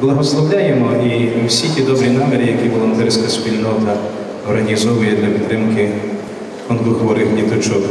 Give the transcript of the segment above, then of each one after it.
Благословляємо і всі ті добрі наміри, які волонтерська спільнота організовує для підтримки онкохворих діточок.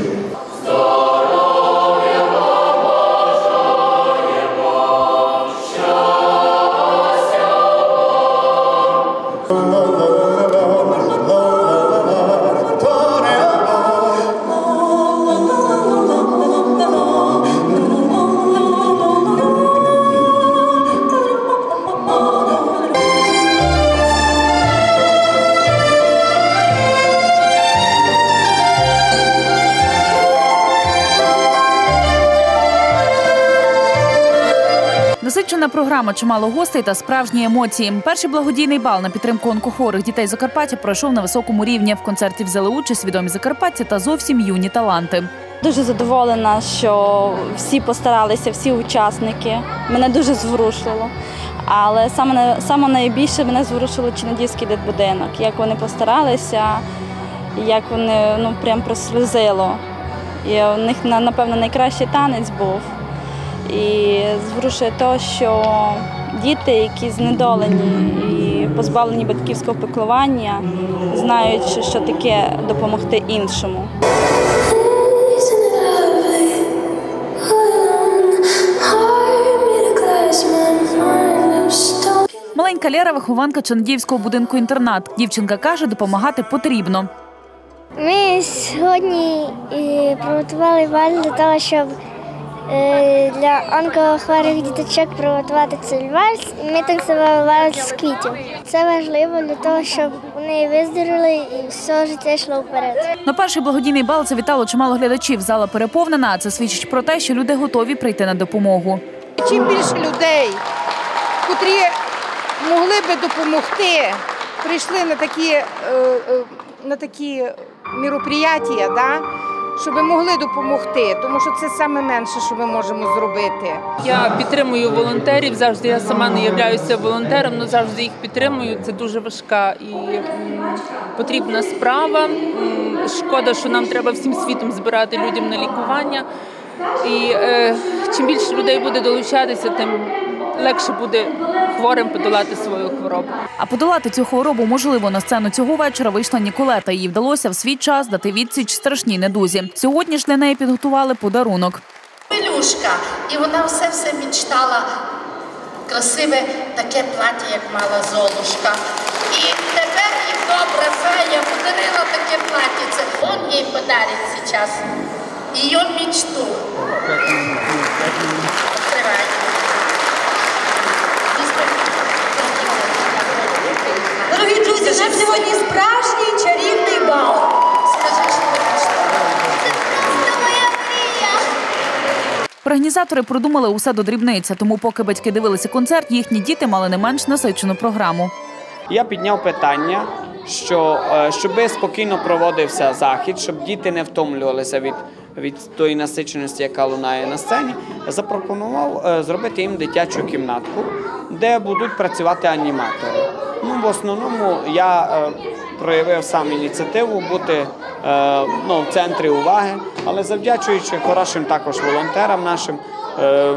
Насичена програма, чимало гостей та справжні емоції. Перший благодійний бал на підтримку онкохворих дітей Закарпаття пройшов на високому рівні. В концерті взяли участь відомі закарпатці та зовсім юні таланти. Дуже задоволена, що всі постаралися, всі учасники. Мене дуже зворушило. Але саме, саме найбільше мене зворушило Чинодівський дитбудинок. Як вони постаралися, як вони ну, прям прослізило. І у них, на- напевно, найкращий танець був. І зворушує те, що діти, які знедолені і позбавлені батьківського піклування, знають, що, таке допомогти іншому. Маленька Лера вихованка Чангівського будинку інтернат. Дівчинка каже, допомагати потрібно. Ми сьогодні е, приготували вальс для того, щоб для онкохворих діточок приготувати цей вальс. Ми танцювали вальс з квітів. Це важливо для того, щоб вони виздоровіли і все життя йшло вперед. На перший благодійний бал завітало чимало глядачів. Зала переповнена. а Це свідчить про те, що люди готові прийти на допомогу. Чим більше людей, котрі могли би допомогти, прийшли на такі, е, е, на такі мероприятия, да, щоб могли допомогти, тому що це саме менше, що ми можемо зробити. Я підтримую волонтерів. Завжди я сама не являюся волонтером, але завжди їх підтримую. Це дуже важка і потрібна справа. Шкода, що нам треба всім світом збирати людям на лікування. І е, чим більше людей буде долучатися, тим легше буде хворим подолати свою хворобу. А подолати цю хворобу можливо на сцену цього вечора вийшла Ніколета. Їй вдалося в свій час дати відсіч страшній недузі. Сьогодні ж для неї підготували подарунок. Пелюшка. І вона все все мечтала красиве таке плаття, як мала Золушка. І тепер їй добра фея подарила таке плаття. Он їй подарить зараз її мечту. Відкривай. Дорогі друзі, у нас сьогодні справжній чарівний бал. Скажи, що ти мечтала. Це моя мрія. Організатори продумали усе до дрібниці, тому поки батьки дивилися концерт, їхні діти мали не менш насичену програму. Я підняв питання, що е, щоби спокійно проводився захід, щоб діти не втомлювалися від, від тої насиченості, яка лунає на сцені. Запропонував е, зробити їм дитячу кімнатку, де будуть працювати аніматори. Ну, в основному я е, проявив сам ініціативу бути ну, в центрі уваги, але завдячуючи хорошим також волонтерам нашим. Е,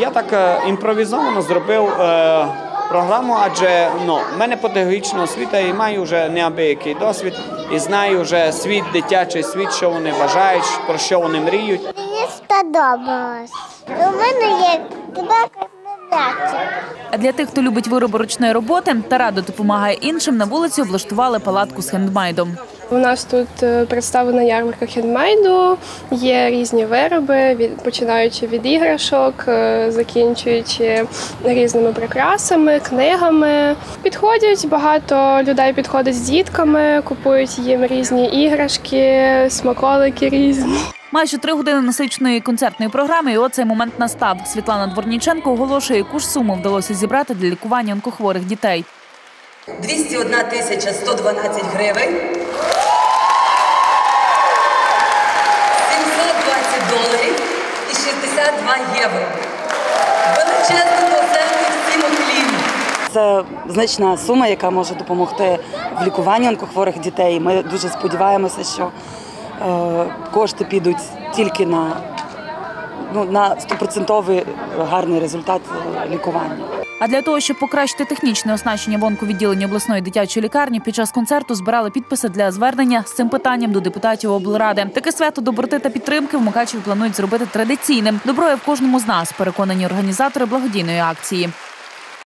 я так е, імпровізовано зробив е, програму, адже ну, в мене педагогічна освіта і маю вже неабиякий досвід і знаю вже світ, дитячий світ, що вони бажають, про що вони мріють. Мені сподобалось. У мене є м'ячик. А для тих, хто любить вироби ручної роботи та радо допомагає іншим, на вулиці облаштували палатку з хендмейдом. У нас тут е, представлена ярмарка хендмейду, є різні вироби, від, починаючи від іграшок, е, закінчуючи різними прикрасами, книгами. Підходять багато людей підходить з дітками, купують їм різні іграшки, смаколики різні. Майже три години насиченої концертної програми, і оцей момент настав. Світлана Дворніченко оголошує, яку ж суму вдалося зібрати для лікування онкохворих дітей. 201 тисяча 112 гривень. 62 Величезне концерт всім уклін. Це значна сума, яка може допомогти в лікуванні онкохворих дітей. Ми дуже сподіваємося, що е, кошти підуть тільки на, ну, на стопроцентовий гарний результат е, лікування. А для того, щоб покращити технічне оснащення в онковідділенні обласної дитячої лікарні, під час концерту збирали підписи для звернення з цим питанням до депутатів облради. Таке свято доброти та підтримки в Мукачеві планують зробити традиційним. Добро в кожному з нас, переконані організатори благодійної акції.